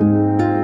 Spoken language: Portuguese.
Música